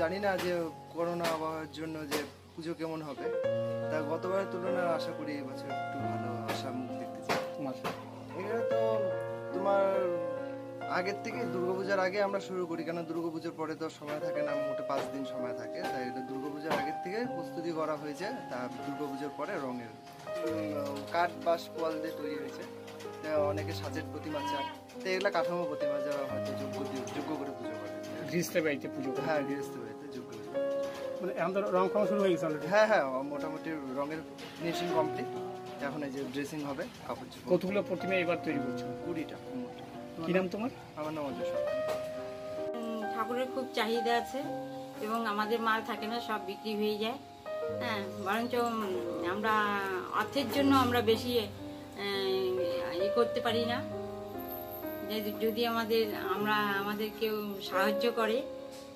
জানি না যে করোনা আবহাওয়ার জন্য যে পুজো কেমন হবে। তা গতবারের তুলনায় আশা করি এবছর একটু ভালো আশা মুখ দেখতেছি মাসে এটা তো তোমার আগের থেকে দুর্গাপূজার আগে আমরা শুরু করি কেন দুর্গাপূজার পরে তো সময় থাকে না মোটে পাঁচ দিন সময় থাকে। তাই এটা দুর্গাপূজার আগের থেকে প্রস্তুতি করা হয়েছে তা দুর্গাপূজার পরে রঙের কাঠ বাঁশ পোয়াল দিয়ে তৈরি হয়েছে। অনেকে সাজের প্রতিমা চায়। তো এগুলা কাঠামো প্রতিমা যারা হয়তো যোগ্য যোগ্য করে পুজো করে। গৃহস্থ বাড়িতে পুজো করে। হ্যাঁ গৃহস্থ বাড়িতে যোগ্য মানে এখন তো রং খাওয়া শুরু হয়ে গেছে হ্যাঁ হ্যাঁ মোটামুটি রঙের ফিনিশিং কমপ্লিট এখন এই যে ড্রেসিং হবে কাপড় কতগুলো প্রতিমা এবার তৈরি করছ? কুড়িটা। কি নাম তোমার? আমার নাম অজয় সরকার। ঠাকুরের খুব চাহিদা আছে এবং আমাদের মাল থাকে না সব বিক্রি হয়ে যায়। হ্যাঁ বরঞ্চ আমরা অর্থের জন্য আমরা বেশি করতে পারি না। যদি আমাদের আমরা আমাদের কেউ সাহায্য করে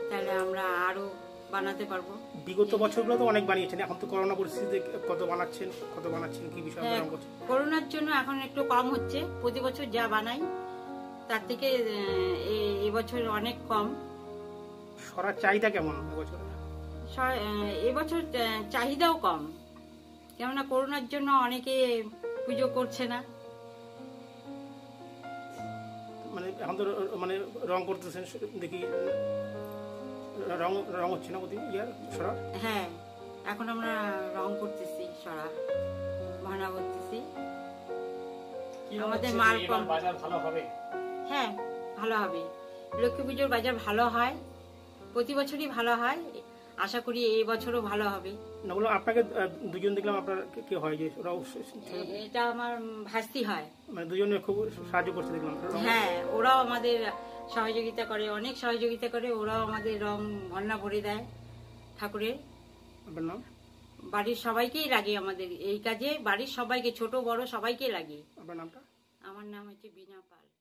তাহলে আমরা আরও বানাতে পারব। বিগত বছরগুলো তো অনেক বানিয়েছেন এখন তো করোনা পরিস্থিতিতে কত বানাচ্ছেন কত বানাচ্ছেন কি বিষয় হ্যাঁ, করোনার জন্য এখন একটু কম হচ্ছে প্রতি বছর যা বানাই তার থেকে এবছর অনেক কম। সরার চাহিদা কেমন এবছর এবছর চাহিদাও কম। কেননা করোনার জন্য অনেকে পুজো করছে না। এখন তো র- মানে রং করতেছেন দেখি রং রং হচ্ছে না প্রতি ইয়ার সরা? হ্যাঁ এখন আমরা রং করতেছি সরা। ভাড়া করতেছি। আমাদের মাল কম। বাজার ভালো হবে? হ্যাঁ ভালো হবে। লক্ষ্মী পুজোর বাজার ভালো হয়। প্রতি বছরই ভালো হয়। আশা করি এই বছরও ভালো হবে। না বললাম আপনাকে দুজন দেখলাম আপনার কে- হয় যে এ- এটা আমার ভাস্তি হয়। মানে দুজনে খুব সাহায্য করছে দেখলাম। হ্যাঁ ওরাও আমাদের সহযোগিতা করে অনেক সহযোগিতা করে ওরাও আমাদের রং ভন্না ভরে দেয় ঠাকুরের। আপনার নাম? বাড়ির সবাইকেই লাগে আমাদের এই কাজে বাড়ির সবাইকে ছোট বড় সবাইকে লাগে। আপনার নামটা? আমার নাম হচ্ছে বিনা পাল।